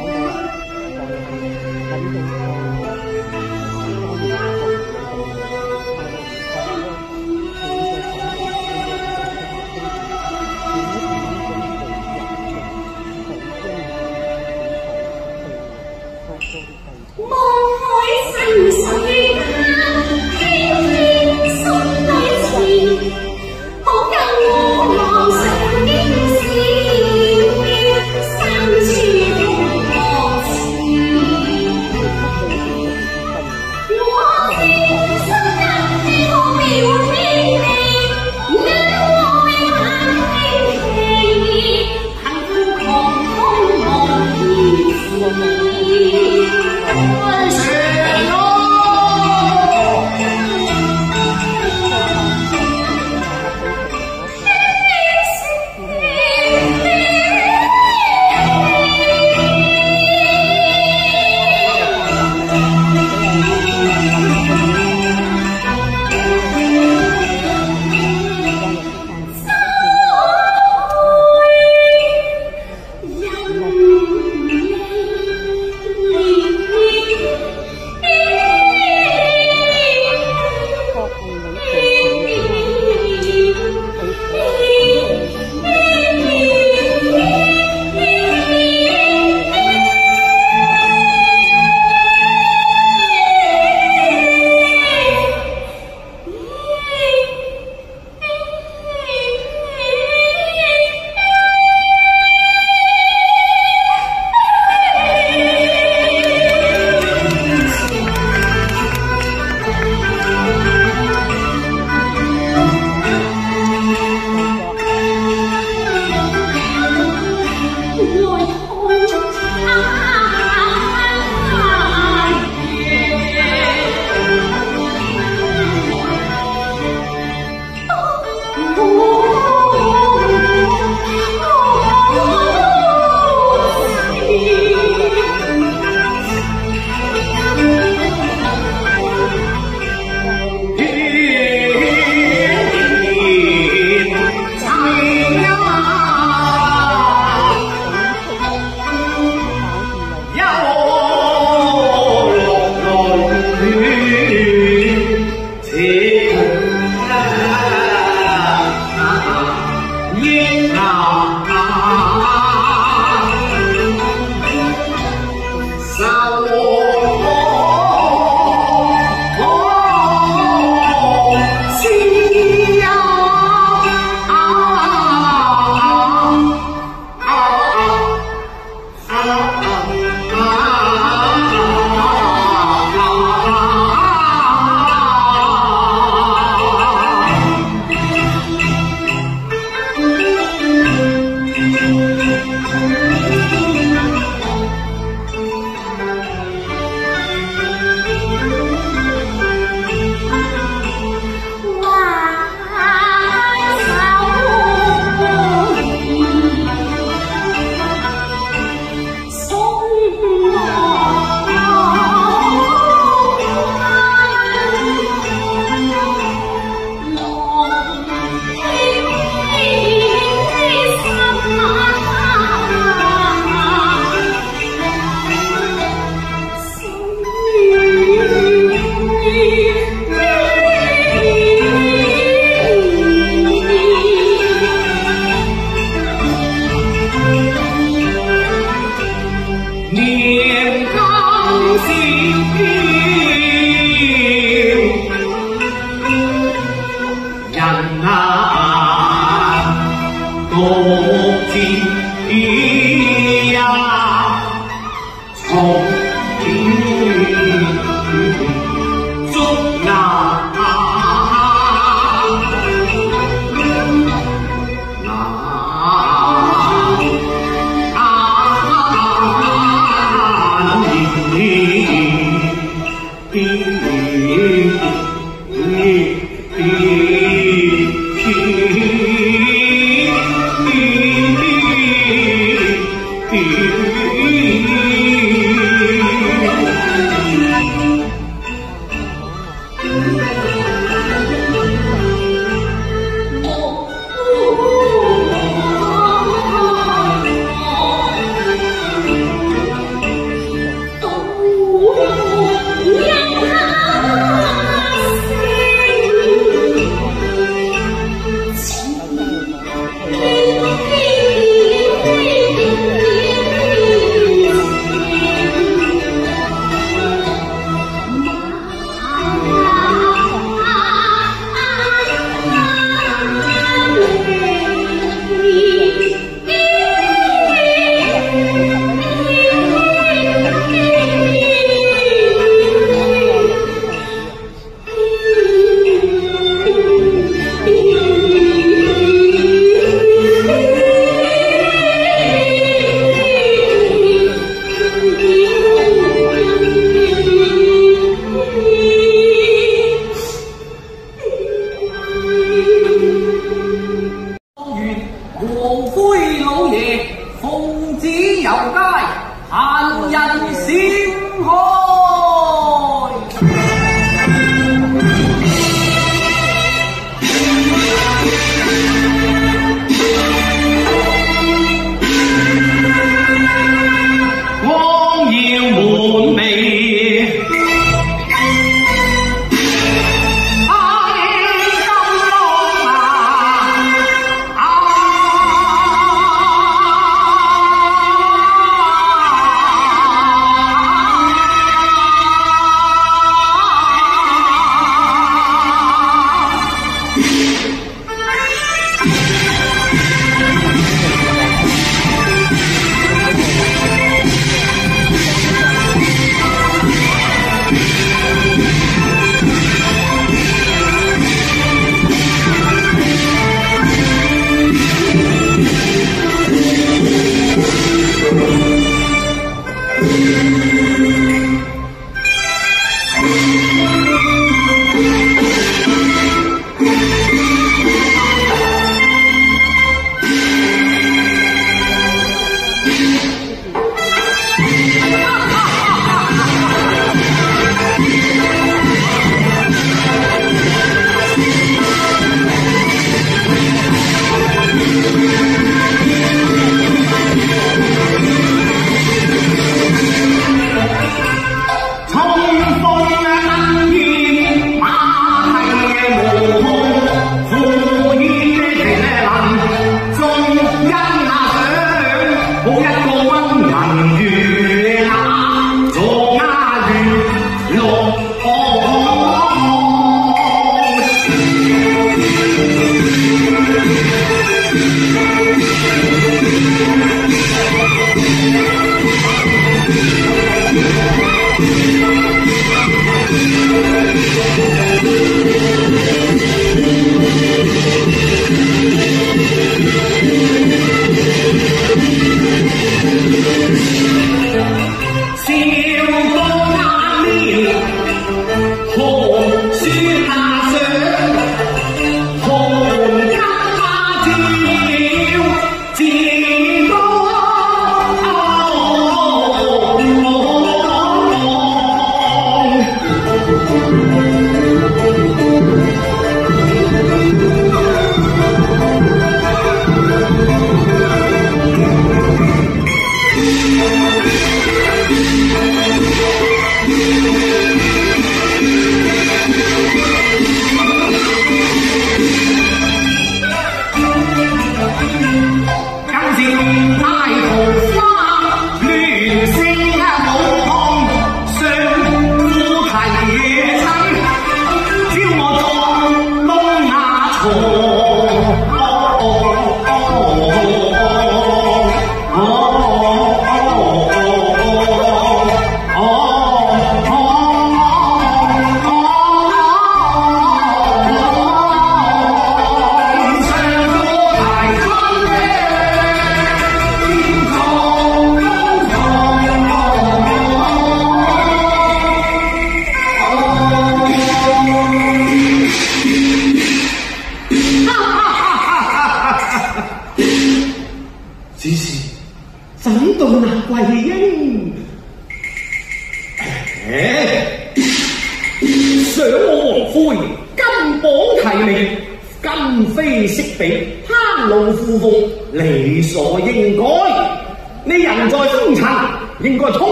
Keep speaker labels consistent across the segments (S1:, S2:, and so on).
S1: 好
S2: 무도
S1: 없.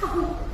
S1: Oh.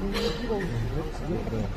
S1: 啊！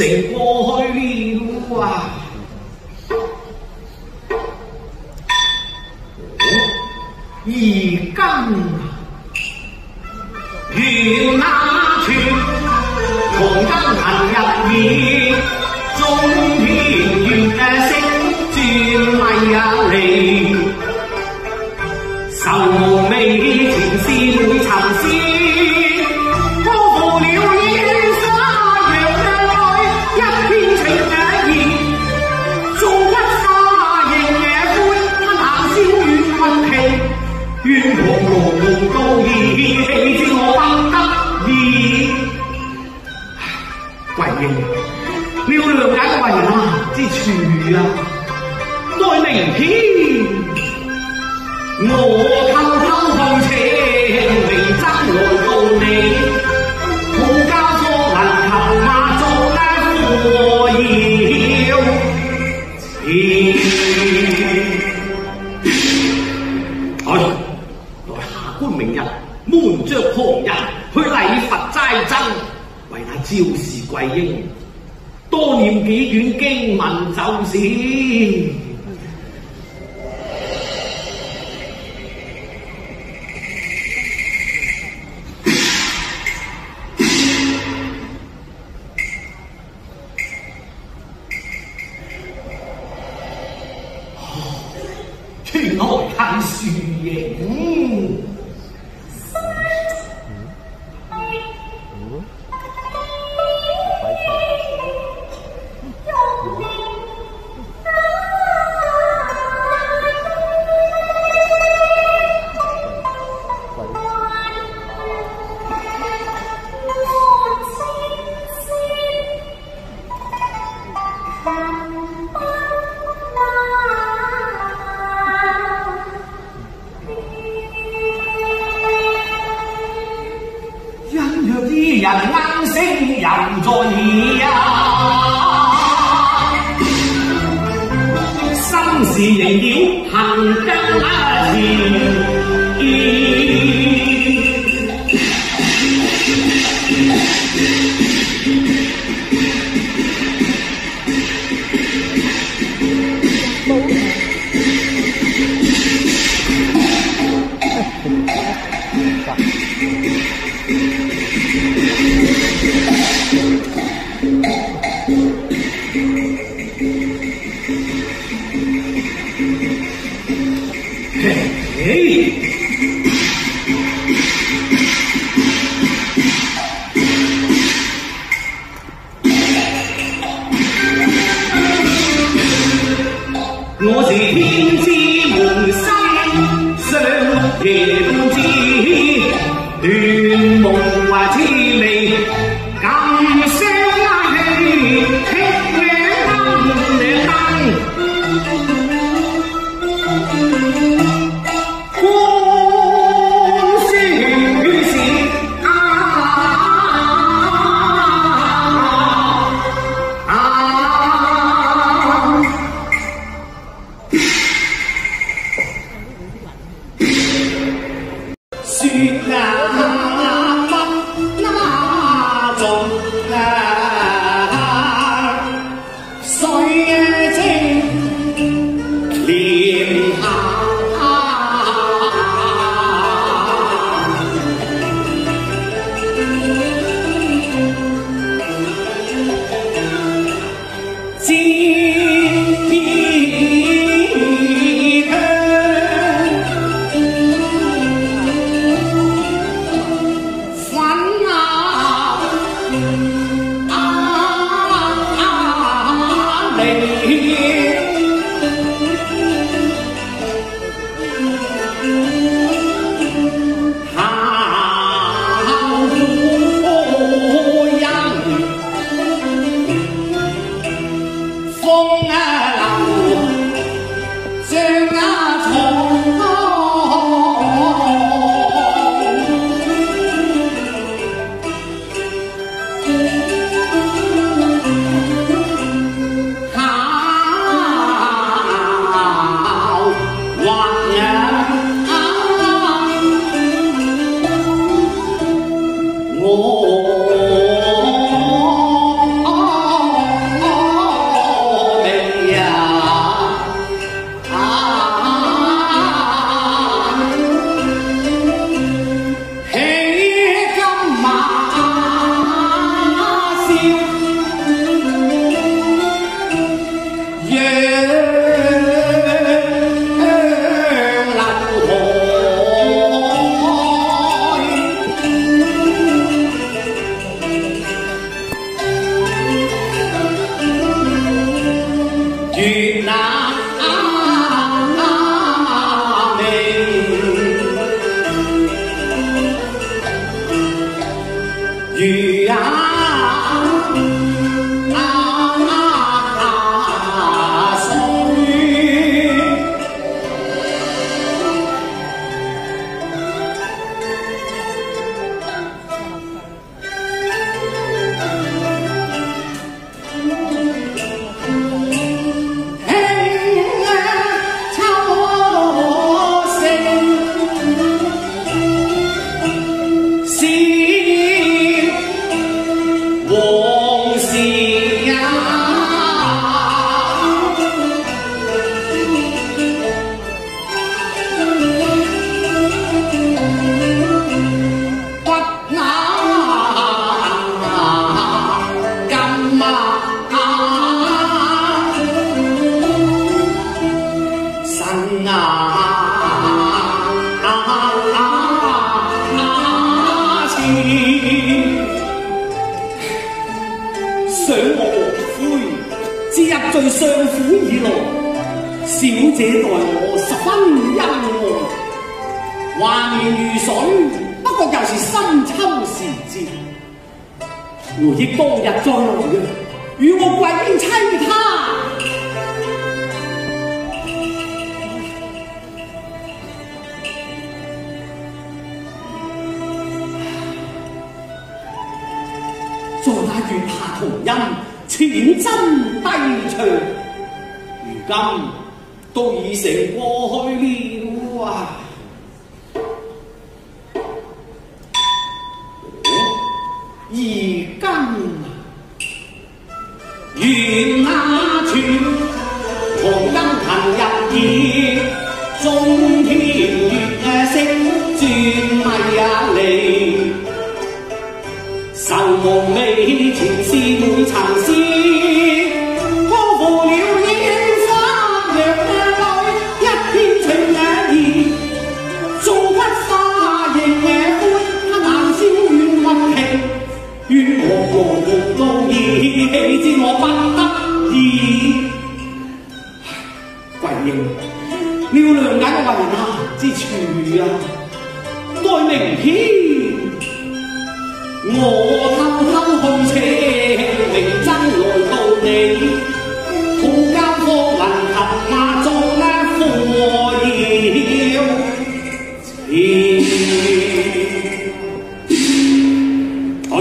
S1: Singapore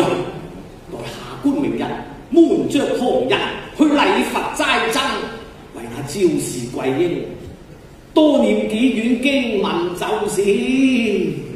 S1: 待下官明日瞒着旁人去礼佛斋僧，为那招示贵英多念几卷经文就先。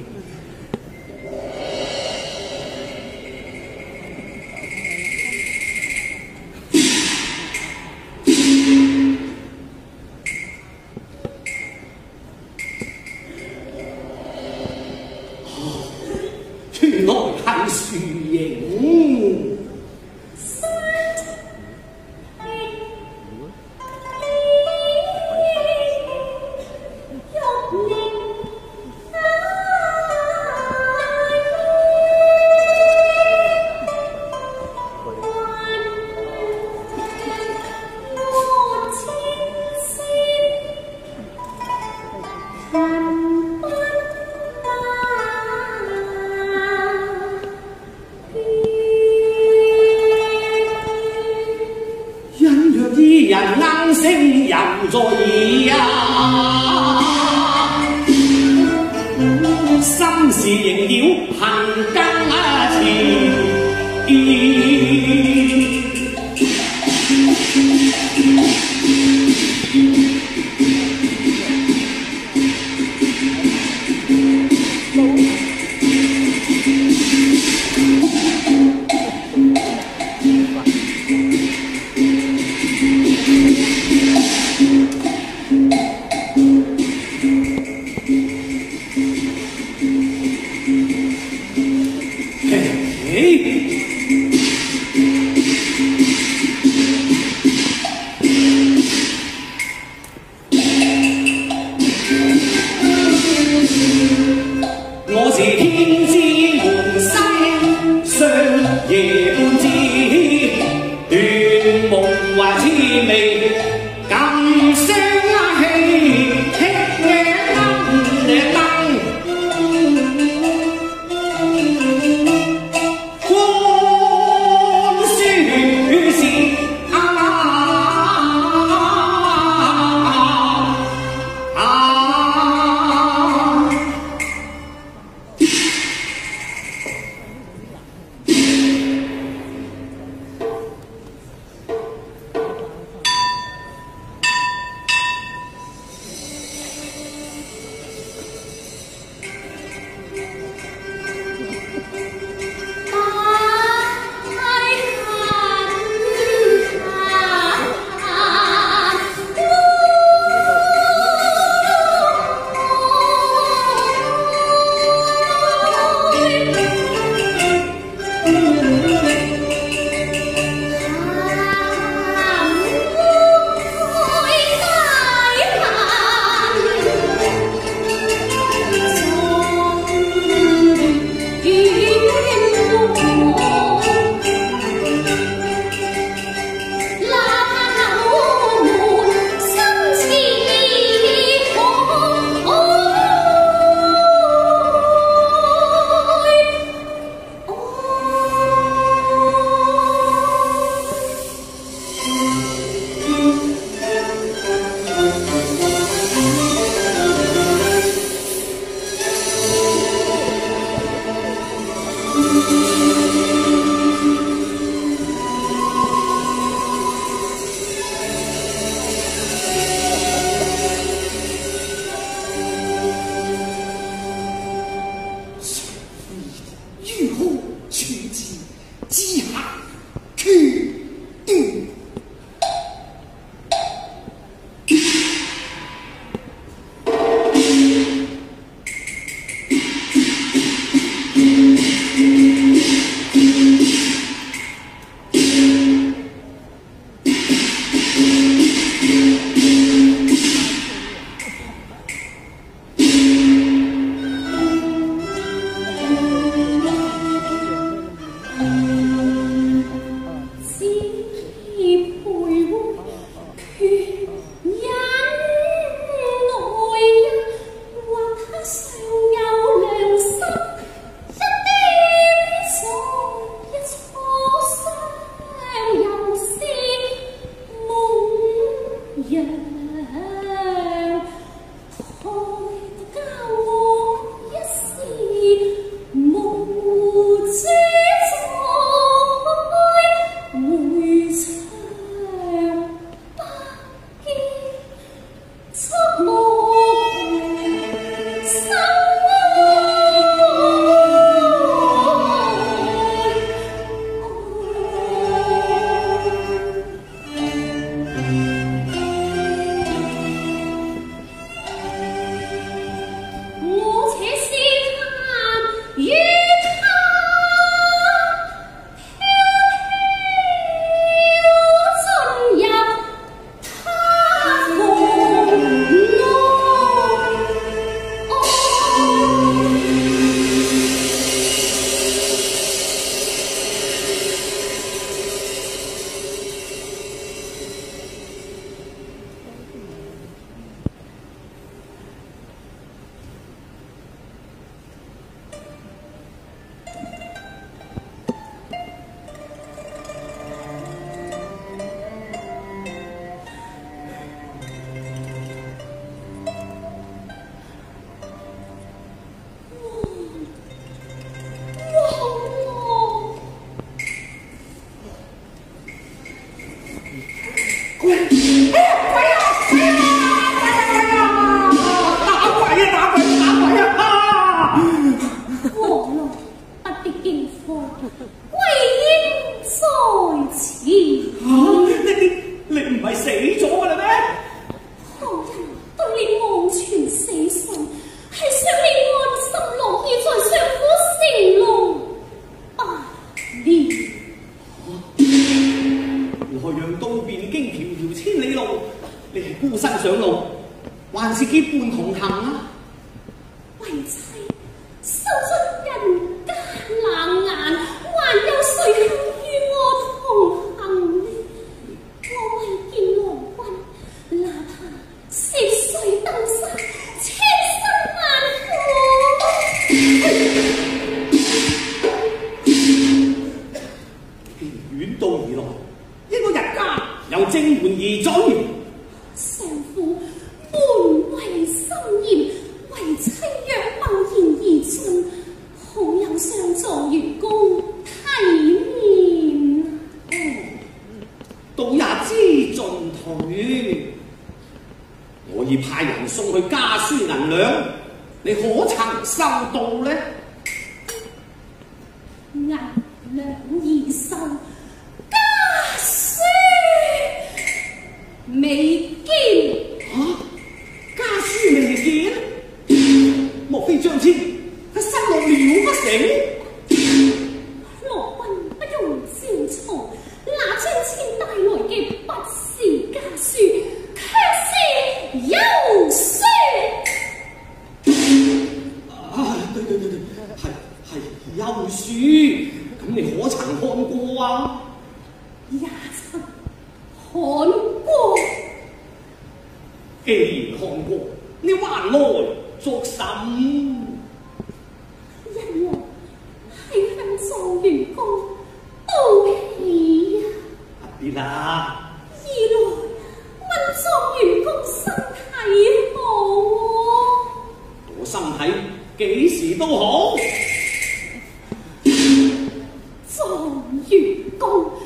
S2: 情爱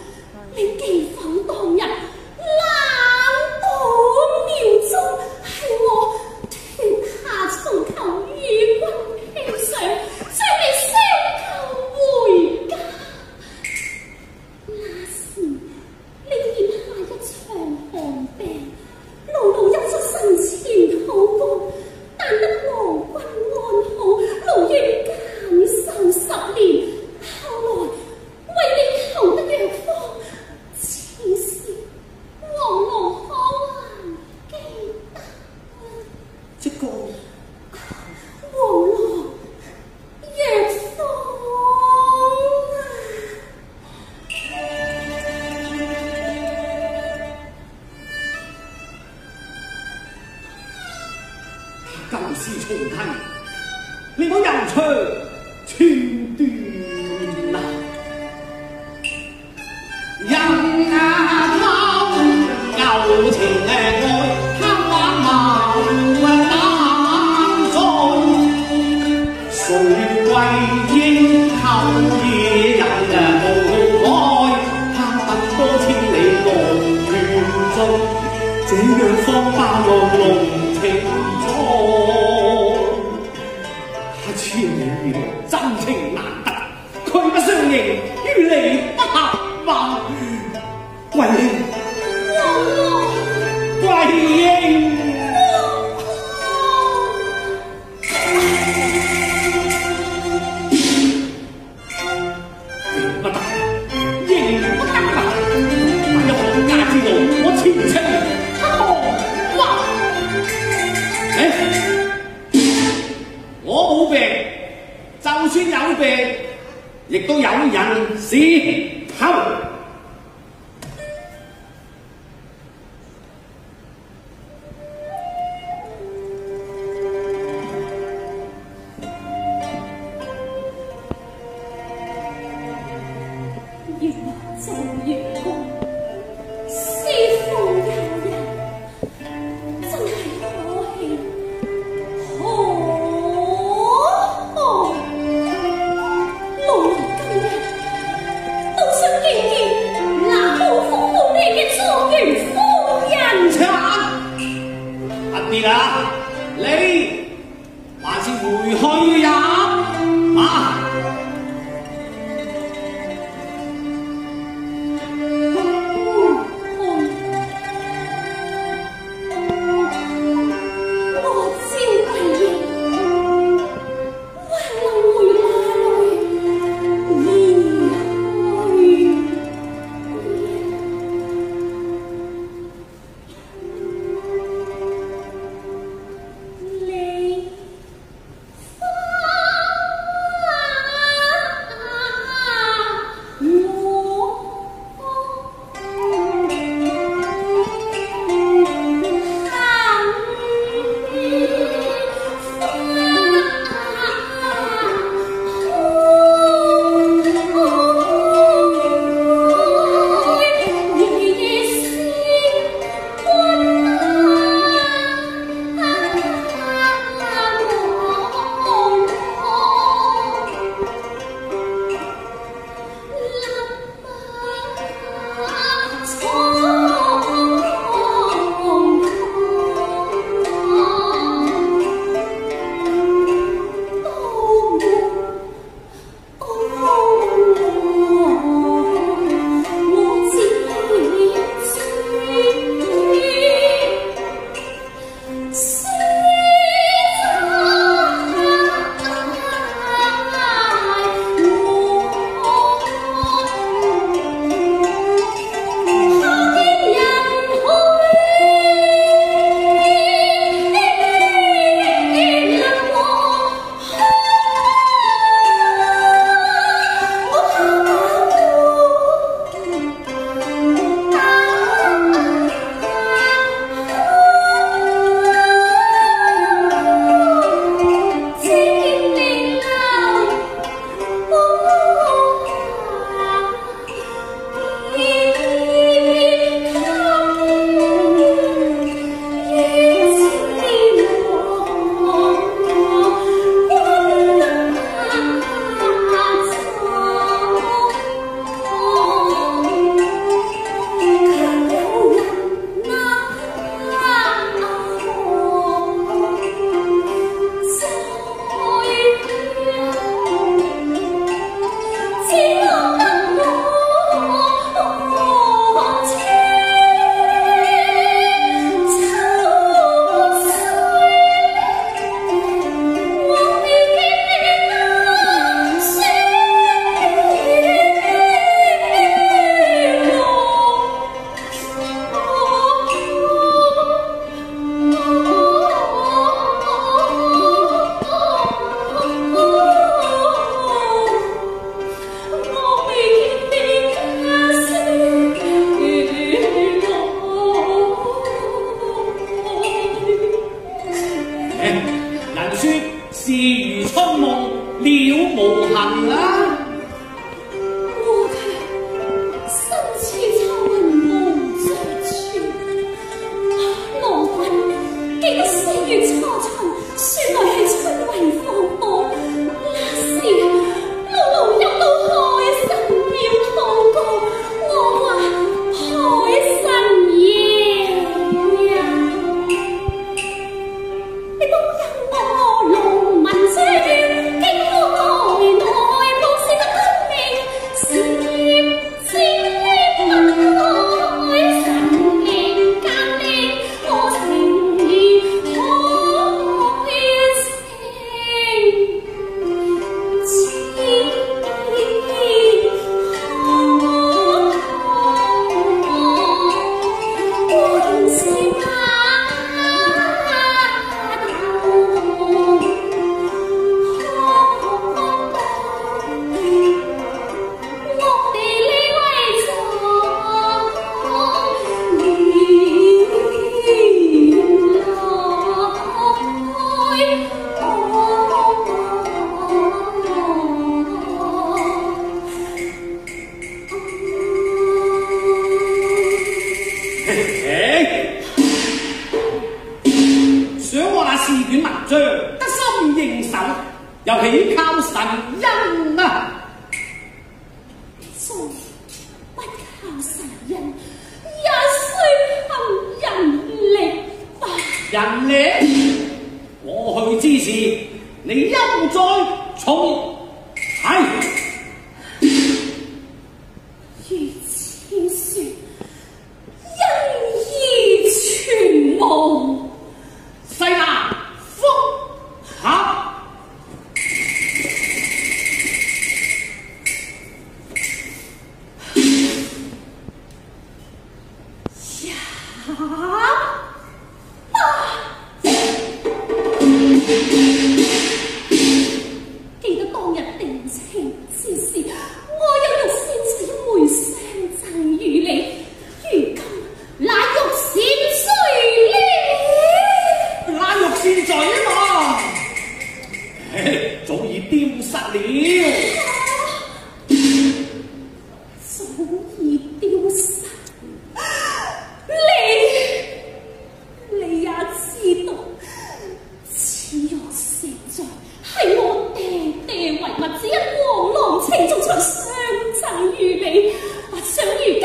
S1: 相赠于你我想如今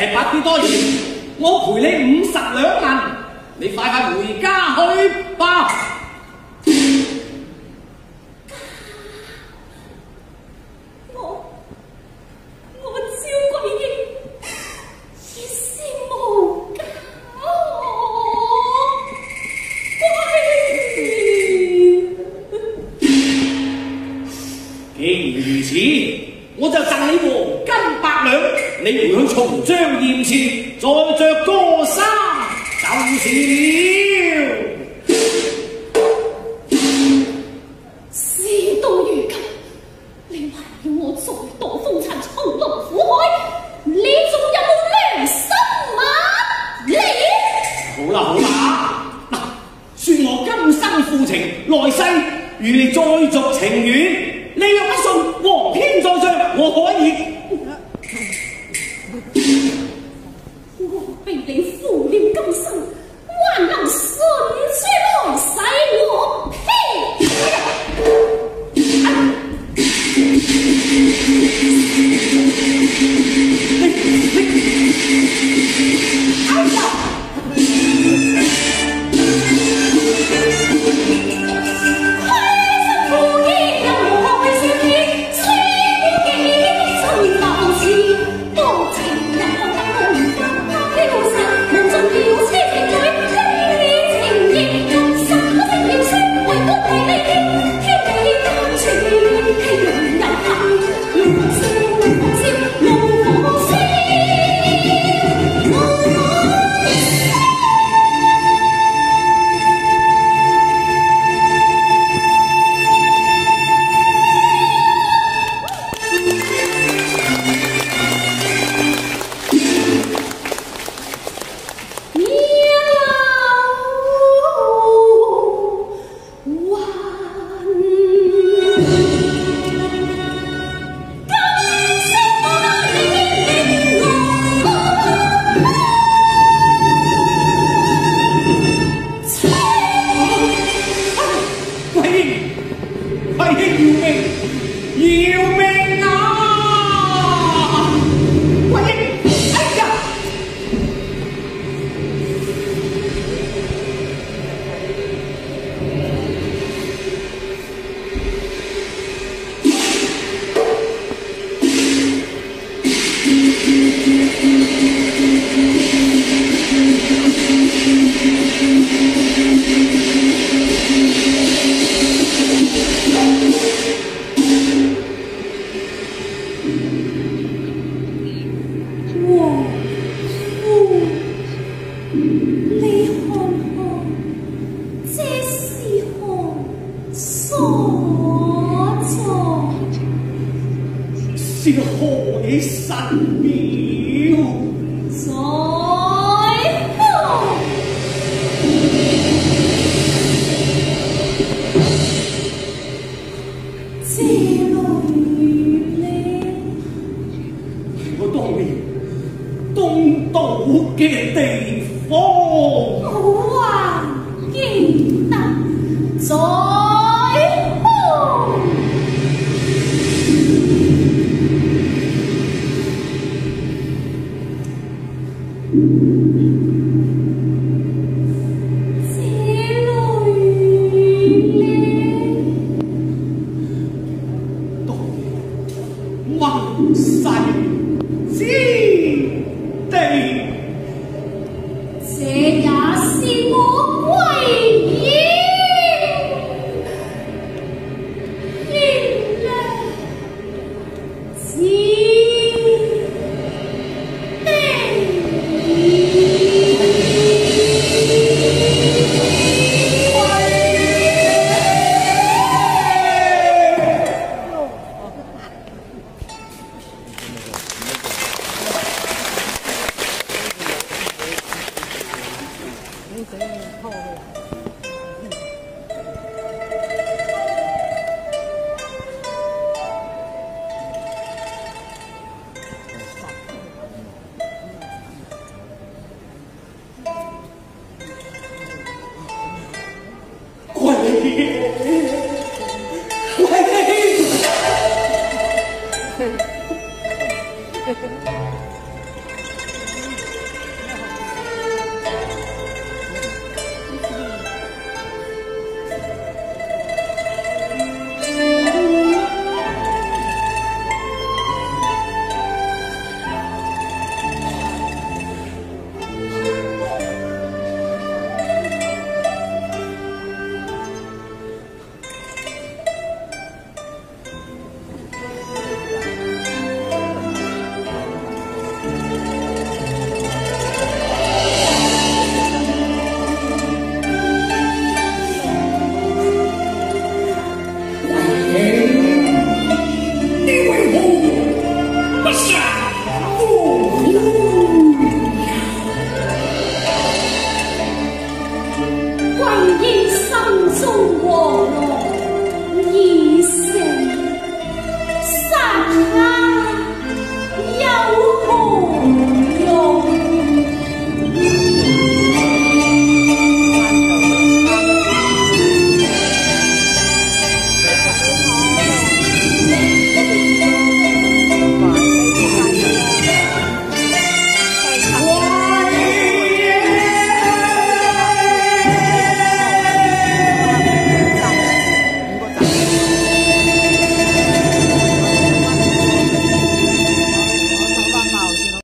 S1: 你
S2: 不必多言我赔你五十两银。你快快回家去吧。